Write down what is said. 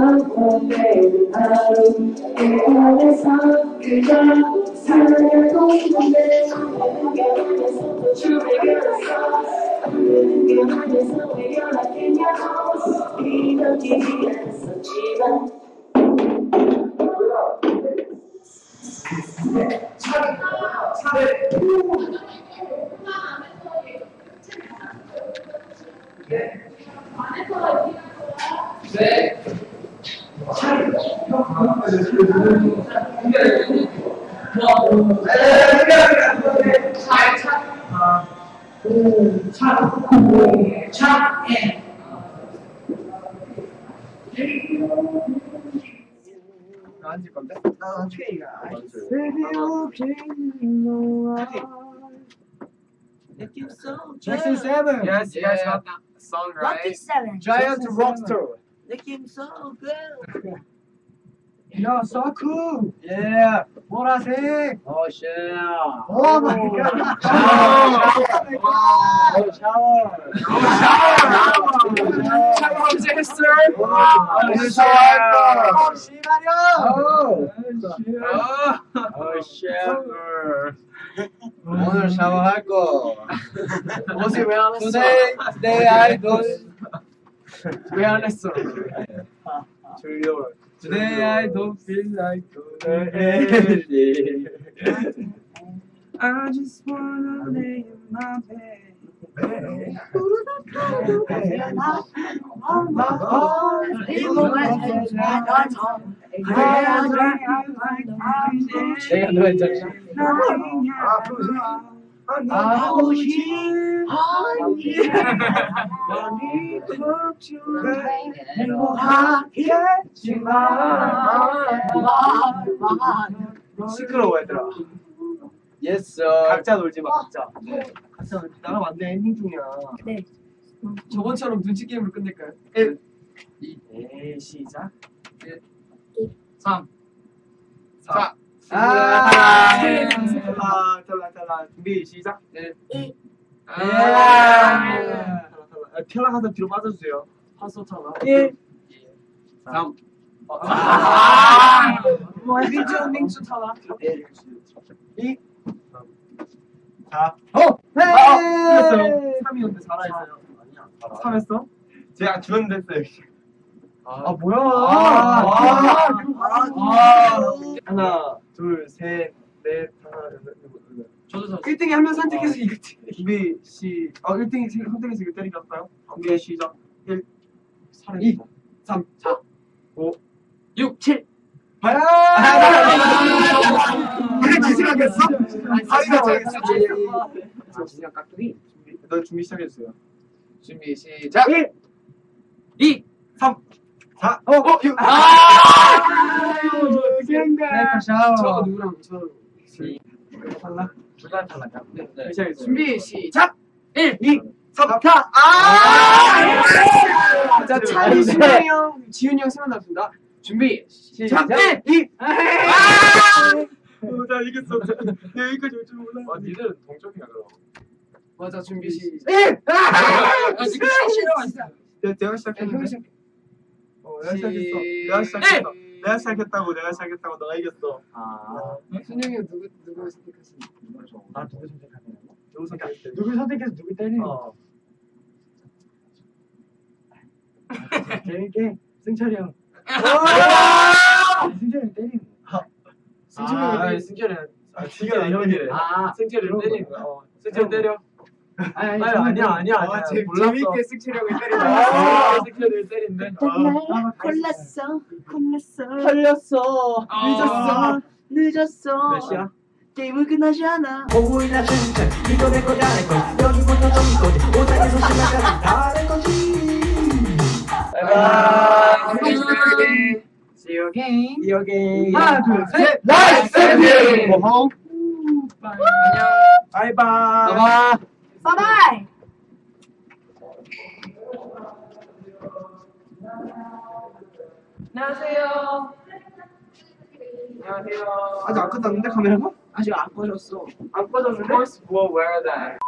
반복되는 하루 내 안에서 살고 있는데 게 안에서 춤을 그렸어 게 안에서 왜 연락했냐고 이렇게 했었지만 나 앉을 건데? know I- Jackson Seven. Yes, you guys got that song Lucky right. Seven. Giant Rockstar. 느낌 so good. 야, so cool. Yeah. 보라색. 어, 쉣. Oh my god. 샤워. 샤워. 샤워 언제 했어? 오늘 샤워했다. 어, 씨발이야. 어, 쉣. 오늘 샤워할 거. 옷을 왜안 했어? Today, today I don't. 왜안 했어? 졸려. Today I don't feel like doing anything. I just wanna lay in my bed. 내가 노래했잖 아. 시끄러워 얘들아. Yes, 각자 놀지 마 각자. 각자 놀지. 나랑 완전 엔딩 중이야. 저번처럼 눈치 게임으로 끝낼까요? 1 2 네, 시작. 3 4 아. 아, 탈락 탈락. 준비 시작. 예. 탈락 탈락. 아, 탈락하다 뒤로 빠져주세요. 파서 타나? 1 3 아. 민주 민주 타나? 2 4 어! 아, 틀렸어요. 3이었는데 4라 했어요. 아니야. 3 했어? 제가 주었는데 했어요. 아, 뭐야? 아, 아, 아. 하나, 둘, 셋, 넷, 하나, 여섯, 일곱, 여덟. 저도 졌어 1등이 한 명 선택해서 이거 준비 시. 어 1등이 선택해서 이거 때리겠어요? 준비 시작. 1 2 3 4 5 6 7 과연 그래 지시하겠어? 아니가. 아, 진짜 깍두기 준비. 너 준비 시작해 주세요. 준비 시작. 1 2 3 4 5 6페 이퍼 샤워. 저 누구랑 저 탈락. 둘다 탈락이야 네. 시작해 주세요. 준비 시작 1 2 3 4 아! 자, 차이 네. 신영이 형, 지훈이 형 나왔습니다. 준비, 시작! 시작. 1 2 아! 나 이겼어. 나 여기까지 올 줄 몰라. 아, 니들은 동점이야, 그럼. 맞아, 준비, 시작. 1 아, 지금 실시간 내가, 내가 시작했는데. 어, 내가 시작했어. 내가 시작했어. 내가 시작했다고 내가 시작했다고 너가 이겼어. 아, 순영이 형 누구, 누구 선택하시는 나 누구 선택하냐고? 누구 선택했어? 누구 선택해서 누구 때리는 거? 어. 재밌게 승철이 형. 승철이 형 때리는 거. 승철이 아, 형이 승철이 형. 아, 지가 형이래. 아, 승철이 형 때리는. 어, 승철 때려. 아니, 아니, 아니야, 아니야, 아, 아니야. 재- 몰랐어. 재밌게 형이 때린다. 아, 형 때린대. 골랐어, 골랐어, 털렸어. 늦었어. 늦었어. 몇 시야? 게임은 끝나지 않아. 보이나 진짜 이거 내 거야 내 거. 여기부터 저기까지 오장에서 시작까지 다내 거지. Bye bye. See you again. See you again. 하나, 둘, 셋. Nice ending. 안녕. Bye bye. 봐봐. Bye bye. 안녕하세요. 안녕하세요. 아직 안 끝났는데 카메라가? 아직 안 꺼졌어. 안 꺼졌는데? Of course, we'll wear that.